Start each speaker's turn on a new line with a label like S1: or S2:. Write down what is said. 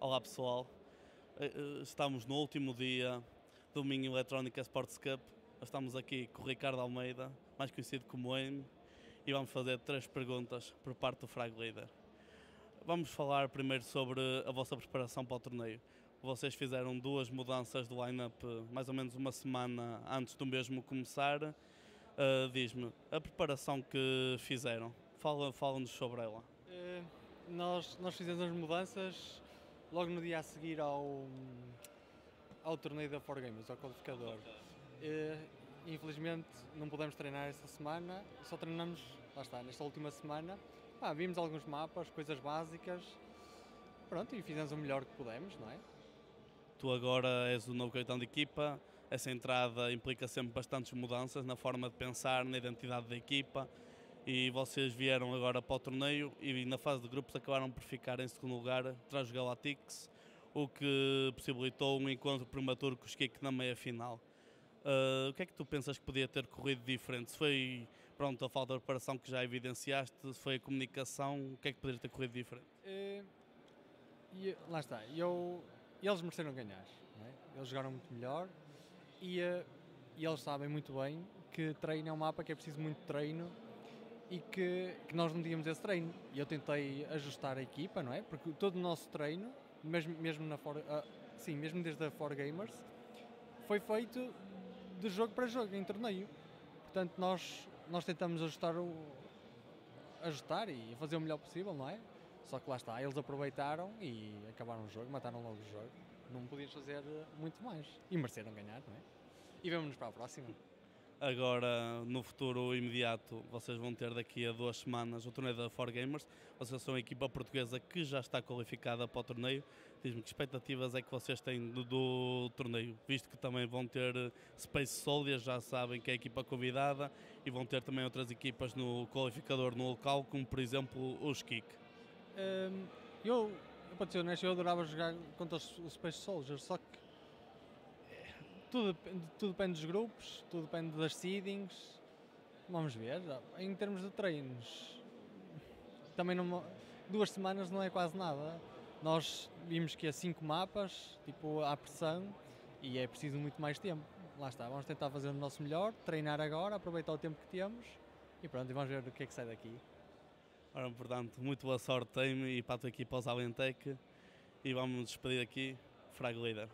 S1: Olá pessoal, Eh, eh, estamos no último dia do Minho Electrónica Sports Cup. Estamos aqui com o Ricardo Almeida, mais conhecido como AIM, e vamos fazer três perguntas por parte do Frag Leader. Vamos falar primeiro sobre a vossa preparação para o torneio. Vocês fizeram duas mudanças do line-up mais ou menos uma semana antes do mesmo começar. Eh, Diz-me, a preparação que fizeram, fala- fala-nos sobre ela.
S2: Eh, nós, nós fizemos as mudanças logo no dia a seguir ao, ao torneio da 4Games, ao qualificador. Eh, infelizmente não pudemos treinar esta semana, só treinamos, lá está, nesta última semana. Ah, vimos alguns mapas, coisas básicas, pronto, e fizemos o melhor que pudemos, não é?
S1: Tu agora és o novo capitão de equipa, essa entrada implica sempre bastantes mudanças na forma de pensar, na identidade da equipa e vocês vieram agora para o torneio e na fase de grupos acabaram por ficar em segundo lugar atrás dos Galactics, o que possibilitou um encontro prematuro com os Kik na meia final. Ah, o que é que tu pensas que podia ter corrido diferente? Se foi pronto, a falta de preparação que já evidenciaste, se foi a comunicação, o que é que poderia ter corrido diferente?
S2: Eh, lá está, eu, eles mereceram ganhar, é? eles jogaram muito melhor e, eh, e eles sabem muito bem que treino é um mapa que é preciso muito treino e que, que nós não tínhamos esse treino. E eu tentei ajustar a equipa, não é? Porque todo o nosso treino, mesmo, mesmo, na for, ah, sim, mesmo desde a 4Gamers, foi feito de jogo para jogo, em torneio. Portanto, nós, nós tentamos ajustar o, ajustar e fazer o melhor possível, não é? Só que lá está, eles aproveitaram e acabaram o jogo, mataram logo o jogo. Não podíamos fazer muito mais. E mereceram ganhar, não é? E vemo-nos para a próxima.
S1: Agora, no futuro imediato, vocês vão ter daqui a duas semanas o torneio da 4Gamers. Vocês são a equipa portuguesa que já está qualificada para o torneio. Diz-me que expectativas é que vocês têm do, do torneio, visto que também vão ter eh, Space Soldiers, já sabem que é a equipa convidada, e vão ter também outras equipas no qualificador no local, como por exemplo os Kik.
S2: Hum, eu, eu, para eu adorava jogar contra os, Space Soldiers, só que tudo, depende- tudo depende dos grupos, tudo depende das seedings. Vamos ver. Em termos de treinos, também duas semanas não é quase nada. Nós vimos que é cinco mapas, tipo, à pressão, e é preciso muito mais tempo. Lá está, vamos tentar fazer o nosso melhor, treinar agora, aproveitar o tempo que temos e pronto, vamos ver o que é que sai daqui.
S1: Ora, portanto, muito boa sorte, Teime, e para a tua equipa, os Alentec. E vamos despedir aqui, Frag Leader.